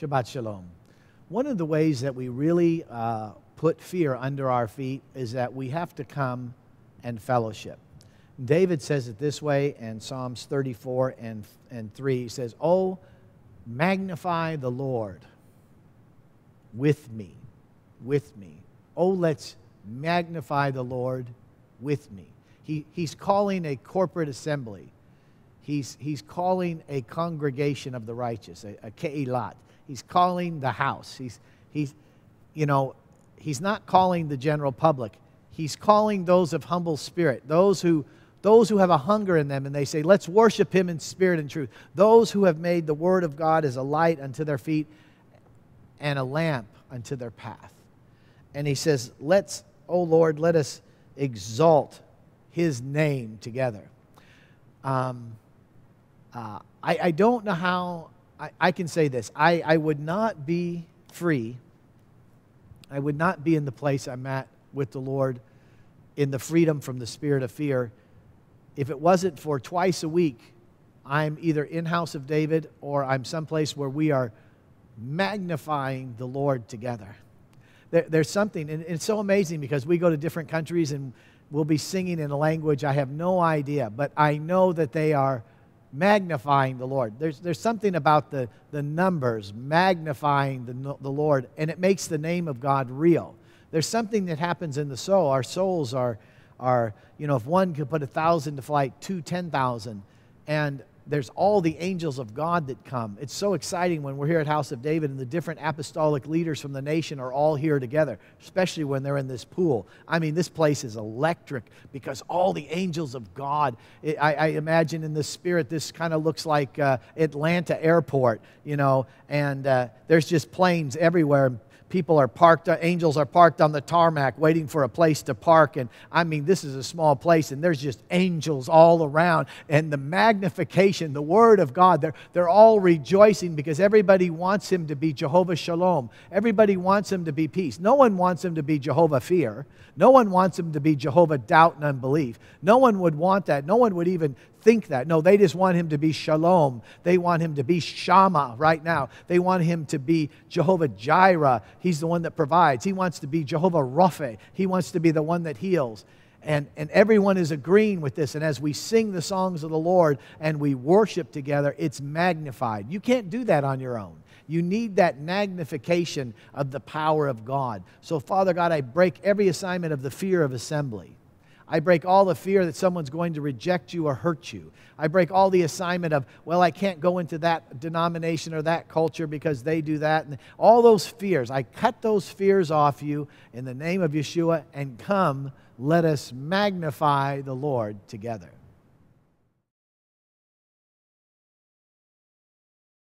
Shabbat Shalom. One of the ways that we really uh, put fear under our feet is that we have to come and fellowship. David says it this way in Psalms 34 and, and 3. He says, Oh, magnify the Lord with me, with me. Oh, let's magnify the Lord with me. He, he's calling a corporate assembly. He's, he's calling a congregation of the righteous, a, a keilat. He's calling the house. He's, he's, you know, he's not calling the general public. He's calling those of humble spirit, those who, those who have a hunger in them, and they say, Let's worship him in spirit and truth. Those who have made the word of God as a light unto their feet and a lamp unto their path. And he says, Let's, O Lord, let us exalt his name together. Um, uh, I, I, don't know how I, I can say this. I, I would not be free. I would not be in the place I'm at with the Lord in the freedom from the spirit of fear if it wasn't for twice a week I'm either in House of David or I'm someplace where we are magnifying the Lord together. There, there's something, and it's so amazing because we go to different countries and we'll be singing in a language I have no idea, but I know that they are magnifying the Lord. There's, there's something about the, the numbers magnifying the, the Lord, and it makes the name of God real. There's something that happens in the soul. Our souls are, are you know, if one could put a thousand to flight, two, ten thousand. And there's all the angels of God that come. It's so exciting when we're here at House of David and the different apostolic leaders from the nation are all here together, especially when they're in this pool. I mean, this place is electric because all the angels of God. It, I, I, imagine in the spirit, this kind of looks like uh, Atlanta Airport, you know, and uh, there's just planes everywhere people are parked, uh, angels are parked on the tarmac waiting for a place to park. And I mean, this is a small place, and there's just angels all around. And the magnification, the word of God, they're, they're all rejoicing because everybody wants him to be Jehovah Shalom. Everybody wants him to be peace. No one wants him to be Jehovah fear. No one wants him to be Jehovah doubt and unbelief. No one would want that. No one would even think that. No, they just want him to be shalom. They want him to be Shammah right now. They want him to be Jehovah Jireh. He's the one that provides. He wants to be Jehovah Rapha. He wants to be the one that heals. And, and everyone is agreeing with this. And as we sing the songs of the Lord and we worship together, it's magnified. You can't do that on your own. You need that magnification of the power of God. So, Father God, I break every assignment of the fear of assembly. I break all the fear that someone's going to reject you or hurt you. I break all the assignment of, well, I can't go into that denomination or that culture because they do that. And all those fears, I cut those fears off you in the name of Yeshua and come, let us magnify the Lord together.